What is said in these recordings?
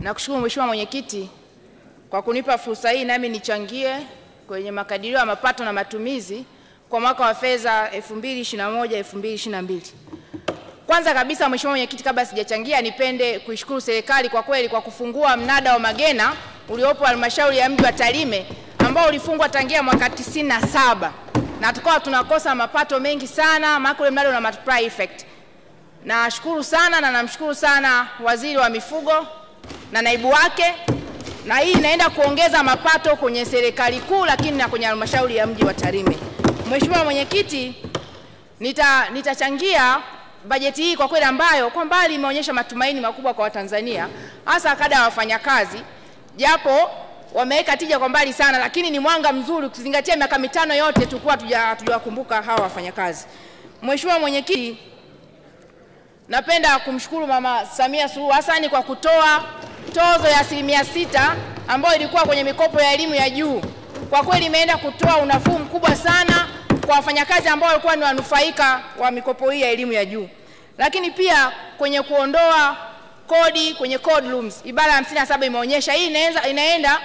Nakushukuru Mheshimiwa Mwenyekiti kwa kunipa fursa hii nami nichangie kwenye makadirio ya mapato na matumizi kwa mwaka wa fedha 2021 2022. Kwanza kabisa Mheshimiwa Mwenyekiti, kabla sijachangia, nipende kuishukuru serikali kwa kweli kwa kufungua mnada wa Magena uliopo halmashauri ya mji wa Tarime ambao ulifungwa tangia mwaka 97 na tukawa tunakosa mapato mengi sana, maana ule mnada una multiply effect. Nashukuru sana na namshukuru sana waziri wa mifugo na naibu wake, na hii inaenda kuongeza mapato kwenye serikali kuu, lakini na kwenye halmashauri ya mji wa Tarime. Mheshimiwa Mwenyekiti, nita nitachangia bajeti hii kwa kweli ambayo kwa mbali imeonyesha matumaini makubwa kwa Watanzania, hasa kada ya wafanyakazi, japo wameweka tija kwa mbali sana, lakini ni mwanga mzuri ukizingatia miaka mitano yote tulikuwa hatujawakumbuka hawa wafanyakazi. Mheshimiwa Mwenyekiti, napenda kumshukuru Mama Samia Suluhu Hassan kwa kutoa tozo ya asilimia sita ambayo ilikuwa kwenye mikopo ya elimu ya juu. Kwa kweli imeenda kutoa unafuu mkubwa sana kwa wafanyakazi ambao walikuwa ni wanufaika wa mikopo hii ya elimu ya juu. Lakini pia kwenye kuondoa kodi kwenye code rooms, ibara ya 57 imeonyesha hii inaenda, inaenda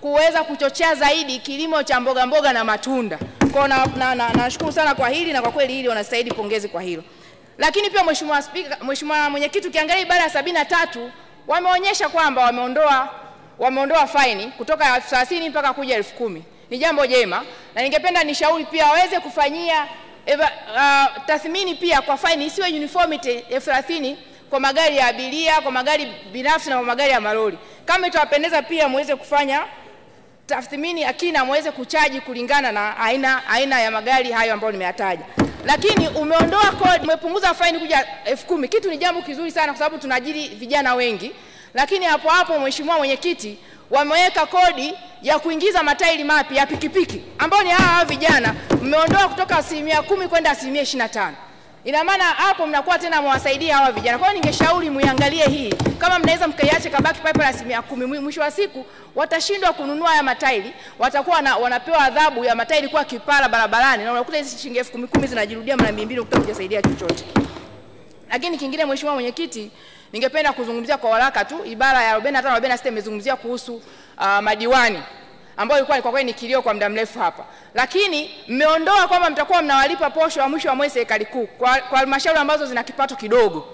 kuweza kuchochea zaidi kilimo cha mboga mboga na matunda. Kwa na, na, na, nashukuru sana kwa hili na kwa kweli hili wanastahili pongezi kwa hilo. Lakini pia Mheshimiwa Spika, Mheshimiwa Mwenyekiti, ukiangalia ibara ya sabini na tatu wameonyesha kwamba wameondoa wameondoa faini kutoka elfu thelathini mpaka kuja elfu kumi ni jambo jema, na ningependa nishauri pia waweze kufanyia eva, uh, tathmini pia kwa faini isiwe uniformity elfu thelathini kwa magari ya abiria, kwa magari binafsi na kwa magari ya malori. Kama itawapendeza pia muweze kufanya tathmini akina, muweze kuchaji kulingana na aina, aina ya magari hayo ambayo nimeyataja. Lakini umeondoa kodi, umepunguza faini kuja elfu kumi kitu ni jambo kizuri sana, kwa sababu tunaajiri vijana wengi. Lakini hapo hapo, Mheshimiwa Mwenyekiti, wameweka kodi ya kuingiza matairi mapya ya pikipiki ambao ni hawa vijana, mmeondoa kutoka asilimia kumi kwenda asilimia ishirini na tano. Ina maana hapo mnakuwa tena mwasaidia hawa vijana. Kwa hiyo ningeshauri muiangalie hii, kama mnaweza mkaiache kabaki pale pale asilimia kumi. Mwisho wa siku watashindwa kununua haya matairi, watakuwa na, wanapewa adhabu ya matairi kuwa kipara barabarani, na unakuta hizi shilingi elfu kumi kumi zinajirudia mara mbili ukuta hujasaidia chochote. Lakini kingine, Mheshimiwa Mwenyekiti, ningependa kuzungumzia kwa haraka tu ibara ya 45 na 46 imezungumzia kuhusu uh, madiwani ambayo ilikuwa kwa kweli ni kilio kwa muda mrefu hapa, lakini mmeondoa kwamba mtakuwa mnawalipa posho wa mwisho wa mwezi serikali kuu kwa kwa halmashauri ambazo zina kipato kidogo,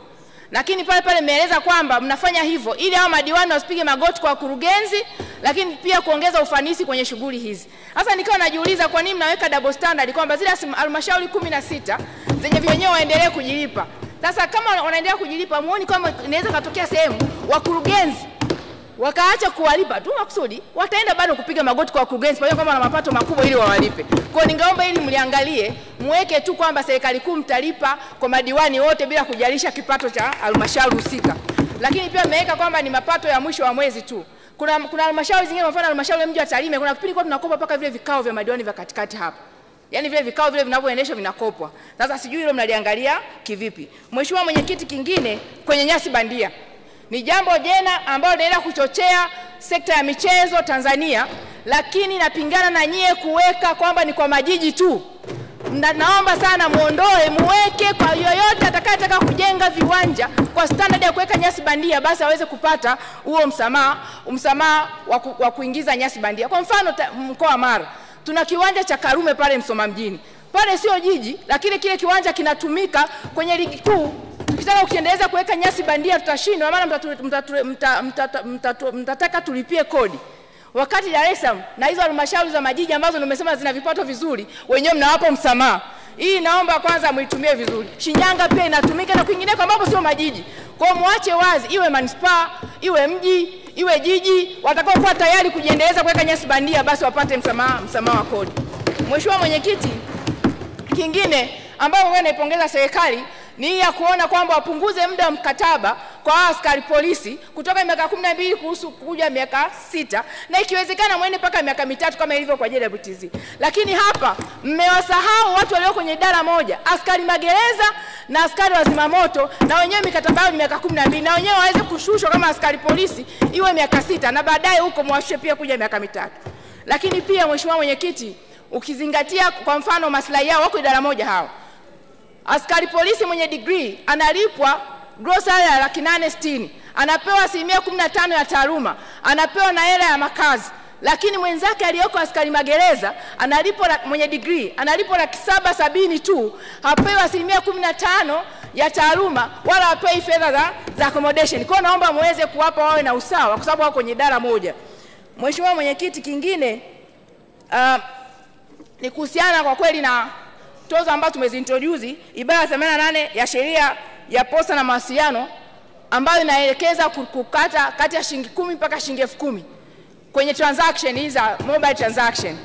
lakini pale pale mmeeleza kwamba mnafanya hivyo ili hao madiwani wasipige magoti kwa wakurugenzi, lakini pia kuongeza ufanisi kwenye shughuli hizi. Sasa nikawa najiuliza kwa nini mnaweka double standard kwamba zile halmashauri kumi na sita zenye vyenyewe waendelee kujilipa. Sasa kama wanaendelea kujilipa, muone kama inaweza katokea sehemu wakurugenzi wakaacha kuwalipa tu makusudi, wataenda bado kupiga magoti kwa wakurugenzi pamoja kwamba wana mapato makubwa ili wawalipe. Kwa ningeomba ili mliangalie, mweke tu kwamba serikali kuu mtalipa kwa madiwani wote bila kujalisha kipato cha halmashauri husika, lakini pia mmeweka kwamba ni mapato ya mwisho wa mwezi tu. Kuna kuna halmashauri zingine, mfano halmashauri ya mji wa Tarime, kuna kipindi kwa tunakopa mpaka vile vikao vya madiwani vya katikati hapa yaani vile vikao vile vinavyoendeshwa vinakopwa. Sasa sijui hilo mnaliangalia kivipi? Mheshimiwa Mwenyekiti, kingine kwenye nyasi bandia ni jambo jena ambalo linaenda kuchochea sekta ya michezo Tanzania, lakini napingana na nyie kuweka kwamba ni kwa majiji tu. Na, naomba sana muondoe, muweke kwa yoyote atakayetaka kujenga viwanja kwa standard ya kuweka nyasi bandia, basi aweze kupata huo msamaha, msamaha wa kuingiza nyasi bandia. Kwa mfano mkoa wa Mara tuna kiwanja cha Karume pale Msoma mjini, pale sio jiji, lakini kile kiwanja kinatumika kwenye ligi kuu tukitaka ukiendeleza kuweka nyasi bandia tutashindwa, maana mtataka tulipie kodi, wakati Dar es Salaam na hizo halmashauri za majiji ambazo nimesema zina vipato vizuri, wenyewe mnawapa msamaha. Hii naomba kwanza muitumie vizuri. Shinyanga pia inatumika na kwingineko ambapo sio majiji. Kwa muache wazi, iwe manispaa, iwe mji, iwe jiji, watakaokuwa tayari kujiendeleza kuweka nyasi bandia, basi wapate msamaha, msamaha wa kodi. Mheshimiwa Mwenyekiti, kingine ambayo wewe naipongeza serikali ni ya kuona kwamba wapunguze muda wa mkataba kwa askari polisi kutoka miaka kumi na mbili kuhusu kuja miaka sita na ikiwezekana mwende mpaka miaka mitatu kama ilivyo kwa JWTZ. Lakini hapa mmewasahau watu walio kwenye idara moja, askari magereza na askari wa zimamoto, na wenyewe mikataba yao ni miaka kumi na mbili na wenyewe waweze kushushwa kama askari polisi iwe miaka sita na baadaye huko mwashushe pia kuja miaka mitatu. Lakini pia Mheshimiwa Mwenyekiti, ukizingatia kwa mfano maslahi yao, wako idara moja hao Askari polisi mwenye degree analipwa gross ya laki nane sitini anapewa asilimia kumi na tano ya taaluma, anapewa na hela ya makazi lakini mwenzake aliyoko askari magereza analipo mwenye degree analipo laki saba sabini tu, hapewi asilimia kumi na tano ya taaluma wala hapewi fedha za, za accommodation. Kwa naomba muweze kuwapa wawe na usawa, kwa sababu wako kwenye idara moja. Mheshimiwa Mwenyekiti, kingine uh, ni kuhusiana kwa kweli na tozo ambazo tumezintroduce ibara ya 88 ya sheria ya posta na mawasiliano ambayo inaelekeza kukata kati ya shilingi kumi mpaka shilingi elfu kumi kwenye transaction hizi za mobile transaction.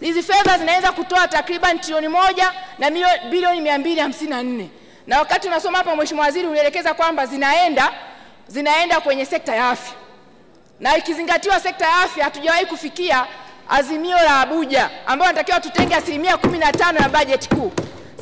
Hizi fedha zinaweza kutoa takriban trilioni moja na bilioni mia mbili hamsini na nne na wakati unasoma hapa, Mheshimiwa Waziri, ulielekeza kwamba zinaenda zinaenda kwenye sekta ya afya, na ikizingatiwa sekta ya afya hatujawahi kufikia azimio la Abuja ambayo anatakiwa tutenge asilimia kumi na tano ya bajeti kuu.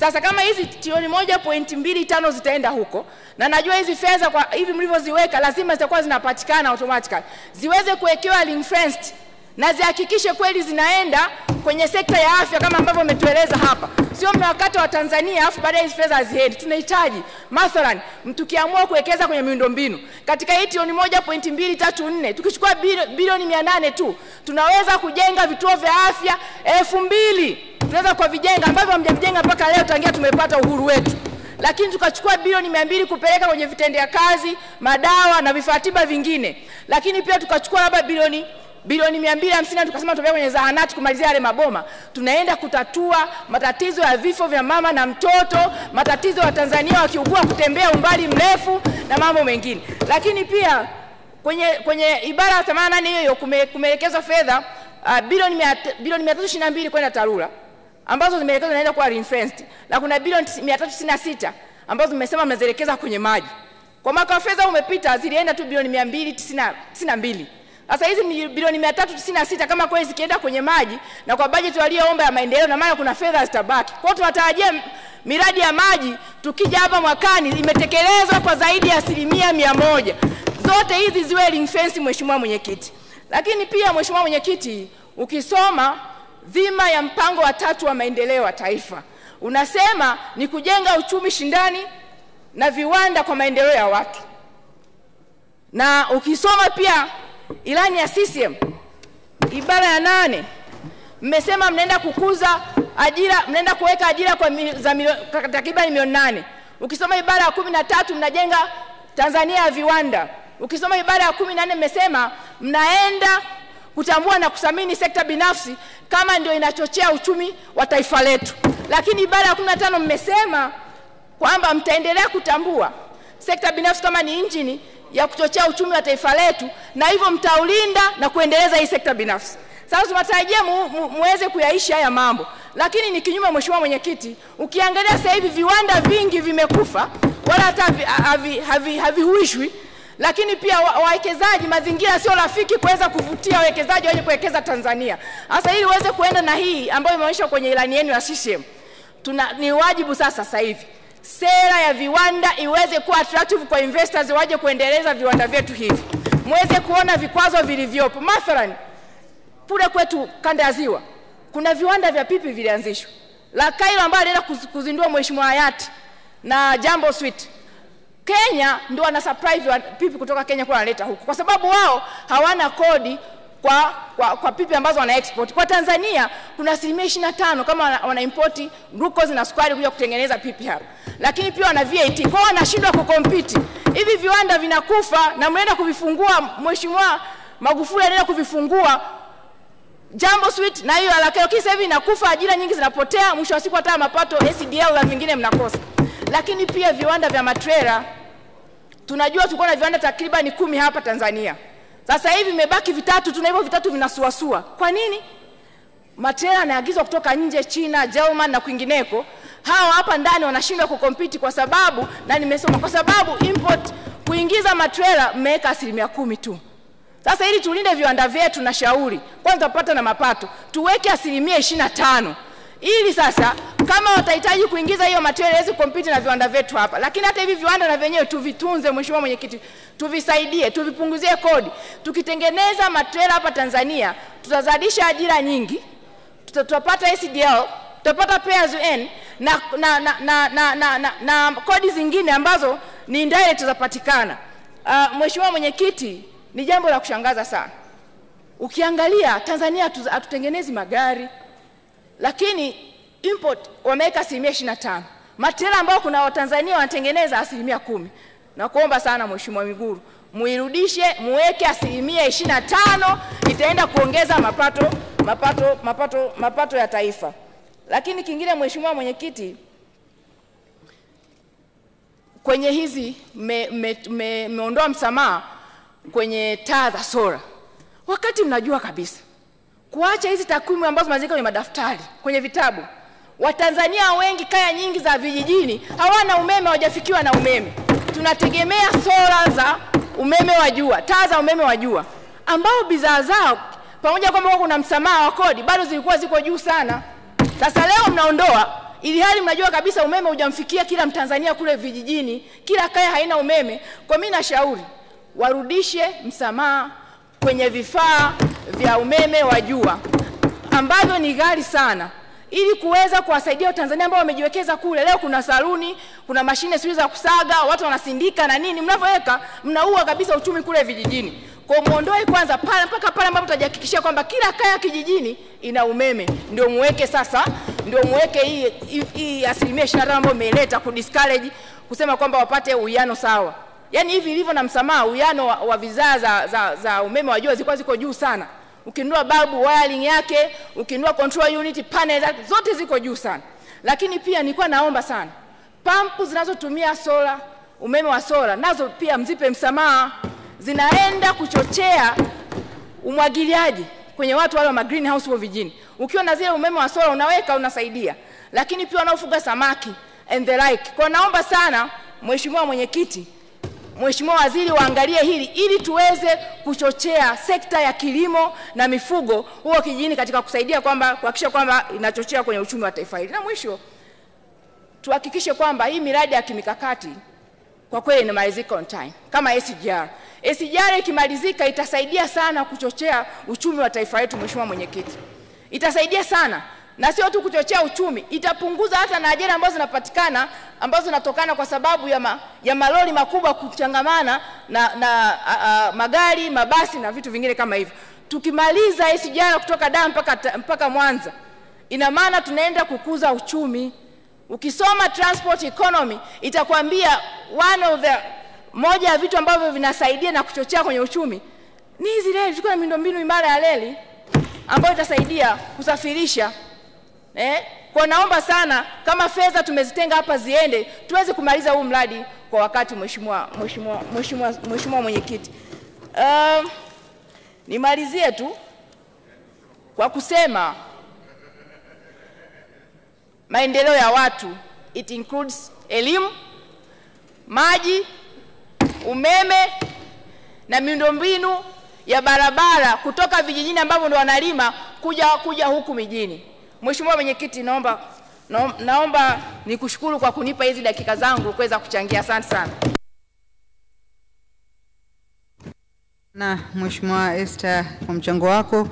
Sasa kama hizi trilioni moja pointi mbili tano zitaenda huko, na najua hizi fedha kwa hivi mlivyoziweka lazima zitakuwa zinapatikana automatically, ziweze kuwekewa ring fenced na zihakikishe kweli zinaenda kwenye sekta ya afya kama ambavyo umetueleza hapa, sio mmewakata wa Tanzania afu baadaye hizi fedha haziendi. Tunahitaji mathalan, mtukiamua kuwekeza kwenye miundombinu. Katika hii trilioni moja pointi mbili tatu nne tukichukua bilioni mia nane tu tunaweza kujenga vituo vya afya elfu mbili. Tunaweza kuvijenga ambavyo hamjavijenga mpaka leo tangia tumepata uhuru wetu. Lakini tukachukua bilioni mia mbili kupeleka kwenye vitendea kazi, madawa na vifaa tiba vingine, lakini pia tukachukua labda bilioni bilioni mia mbili hamsini tukasema tupeleke kwenye zahanati kumalizia yale maboma. Tunaenda kutatua matatizo ya vifo vya mama na mtoto, matatizo ya Tanzania wakiugua kutembea umbali mrefu na mambo mengine. Lakini pia kwenye, kwenye ibara ya 88 hiyo kume, kumeelekezwa fedha uh, bilioni mia bilioni mia tatu ishirini na mbili kwenda TARURA ambazo zimeelekezwa zinaenda kuwa ring na kuna bilioni 396 ambazo zimesema mnazielekeza kwenye maji. Kwa mwaka wa fedha umepita zilienda tu bilioni 292. Sasa hizi bilioni 396 kama kweli zikienda kwenye maji na kwa bajeti walioomba ya maendeleo, na maana kuna fedha zitabaki. Kwa hiyo tunatarajia miradi ya maji tukija hapa mwakani imetekelezwa kwa zaidi ya asilimia mia moja. Zote hizi ziwe ring fence, Mheshimiwa Mwenyekiti. Lakini pia Mheshimiwa Mwenyekiti, ukisoma dhima ya mpango wa tatu wa maendeleo ya taifa unasema ni kujenga uchumi shindani na viwanda kwa maendeleo ya watu, na ukisoma pia ilani ya CCM ibara ya nane mmesema mnaenda kukuza ajira, mnaenda kuweka ajira kwa takriban milioni nane. Ukisoma ibara ya kumi na tatu mnajenga Tanzania ya viwanda. Ukisoma ibara ya kumi na nne mmesema mnaenda kutambua na kuthamini sekta binafsi kama ndio inachochea uchumi wa taifa letu. Lakini ibara ya 15 mmesema kwamba mtaendelea kutambua sekta binafsi kama ni injini ya kuchochea uchumi wa taifa letu, na hivyo mtaulinda na kuendeleza hii sekta binafsi. Sasa tunatarajia mu, mu, muweze kuyaishi haya mambo, lakini ni kinyume. Mheshimiwa Mwenyekiti, ukiangalia sasa hivi viwanda vingi vimekufa wala hata havihuishwi havi, havi lakini pia wawekezaji, mazingira sio rafiki kuweza kuvutia wawekezaji waje kuwekeza Tanzania. Sasa ili uweze kuenda na hii ambayo imeonyeshwa kwenye ilani yenu ya CCM, tuna ni wajibu sasa sasa hivi sera ya viwanda iweze kuwa attractive kwa investors waje kuendeleza viwanda vyetu hivi, muweze kuona vikwazo vilivyopo. Mathalan kule kwetu kanda ya Ziwa kuna viwanda vya pipi vilianzishwa, la kailo ambayo alienda kuzindua Mheshimiwa hayati na Jambo Sweet Kenya ndio wana supply pipi kutoka Kenya kwa wanaleta huku, kwa sababu wao hawana kodi kwa, kwa, kwa pipi ambazo wana export. Kwa Tanzania kuna asilimia ishirini na tano kama wana, wana import glucose na sukari kuja kutengeneza pipi hapa, lakini pia wana VAT, kwa wanashindwa kukompiti. Hivi viwanda vinakufa na mnaenda kuvifungua. Mheshimiwa Magufuli anaenda kuvifungua Jambo Sweet na hiyo Alakeo, kisa hivi inakufa, ajira nyingi zinapotea, mwisho wa siku hata mapato SDL na vingine mnakosa lakini pia viwanda vya matrela tunajua tulikuwa na viwanda takriban kumi hapa Tanzania. Sasa hivi imebaki vitatu tu, na hivyo vitatu vinasuasua. Kwa nini? Matrela yanaagizwa kutoka nje, China, German na kwingineko. Hawa hapa ndani wanashindwa kukompiti kwa sababu, na nimesoma, kwa sababu import kuingiza matrela mmeweka asilimia kumi tu. Sasa ili tulinde viwanda vyetu, na shauri kwanza tupata na mapato, tuweke asilimia ishirini na tano ili sasa kama watahitaji kuingiza hiyo material iweze kompiti na viwanda vyetu hapa. Lakini hata hivi viwanda na vyenyewe tuvitunze, Mheshimiwa Mwenyekiti, tuvisaidie, tuvipunguzie kodi. Tukitengeneza material hapa Tanzania, tutazalisha ajira nyingi, tutapata SDL, tutapata pay as you earn na, na, na, na, na, na, na, na kodi zingine ambazo ni indirect zitapatikana. Uh, Mheshimiwa Mwenyekiti, ni jambo la kushangaza sana. Ukiangalia Tanzania hatutengenezi magari, lakini import wameweka asilimia ishirini na tano material ambayo kuna Watanzania wanatengeneza asilimia kumi. Nakuomba sana Mheshimiwa Miguru muirudishe, muweke asilimia ishirini na tano itaenda kuongeza mapato, mapato, mapato, mapato ya taifa. Lakini kingine Mheshimiwa Mwenyekiti, kwenye hizi mmeondoa me, me, msamaha kwenye taa za sora, wakati mnajua kabisa kuacha hizi takwimu ambazo mnazika kwenye madaftari, kwenye vitabu. Watanzania wengi, kaya nyingi za vijijini hawana umeme, hawajafikiwa na umeme. Tunategemea sola za umeme wa jua, taa za umeme wa jua, ambao bidhaa zao pamoja kwamba kuna msamaha wa kodi, bado zilikuwa ziko juu sana. Sasa leo mnaondoa ili hali mnajua kabisa umeme hujamfikia kila Mtanzania kule vijijini, kila kaya haina umeme. Kwa mimi nashauri warudishe msamaha kwenye vifaa vya umeme wa jua ambavyo ni ghali sana, ili kuweza kuwasaidia Watanzania ambao wamejiwekeza kule. Leo kuna saluni, kuna mashine sijui za kusaga, watu wanasindika na nini, mnavyoweka mnaua kabisa uchumi kule vijijini. Kwa muondoe kwanza pale mpaka pale ambapo tutajihakikishia kwamba kila kaya kijijini ina umeme, ndio muweke sasa, ndio muweke hii hii- asilimia ishirini na 25 ambayo kusema kwamba wapate uwiano sawa. Yaani hivi ilivyo na msamaha, uwiano wa, wa bidhaa za, za, za umeme wa jua zilikuwa ziko juu sana. Ukinunua balbu wiring yake, ukinunua control unit panel zake, zote ziko juu sana. Lakini pia nilikuwa naomba sana pampu zinazotumia sola, umeme wa sola, nazo pia mzipe msamaha, zinaenda kuchochea umwagiliaji kwenye watu wale wa ma greenhouse huko vijijini. Ukiwa na zile umeme wa sola unaweka unasaidia, lakini pia wanaofuga samaki and the like. Kwa naomba sana Mheshimiwa Mwenyekiti, Mheshimiwa Waziri waangalie hili ili tuweze kuchochea sekta ya kilimo na mifugo huko kijijini katika kusaidia kwamba kuhakikisha kwamba inachochea kwenye uchumi wa taifa hili. Na mwisho tuhakikishe kwamba hii miradi ya kimikakati kwa kweli inamalizika on time kama SGR. SGR ikimalizika itasaidia sana kuchochea uchumi wa taifa letu, Mheshimiwa Mwenyekiti, itasaidia sana na sio tu kuchochea uchumi, itapunguza hata na ajira ambazo zinapatikana ambazo zinatokana kwa sababu ya, ma, ya malori makubwa kuchangamana na, na a, a, magari, mabasi na vitu vingine kama hivyo. Tukimaliza SGR kutoka Dar mpaka, mpaka Mwanza, ina maana tunaenda kukuza uchumi. Ukisoma transport economy itakwambia one of the moja ya vitu ambavyo vinasaidia na kuchochea kwenye uchumi ni hizi reli. Tuko na miundombinu imara ya reli ambayo itasaidia kusafirisha eh? Kwa naomba sana kama fedha tumezitenga hapa ziende tuweze kumaliza huu mradi kwa wakati, mheshimiwa mheshimiwa mheshimiwa mheshimiwa mwenyekiti. Um, nimalizie tu kwa kusema maendeleo ya watu it includes elimu, maji, umeme na miundombinu ya barabara kutoka vijijini ambavyo ndo wanalima kuja kuja huku mijini. Mheshimiwa Mwenyekiti, naomba naom- naomba nikushukuru kwa kunipa hizi dakika zangu kuweza kuchangia. Asante sana. na Mheshimiwa Esther kwa mchango wako.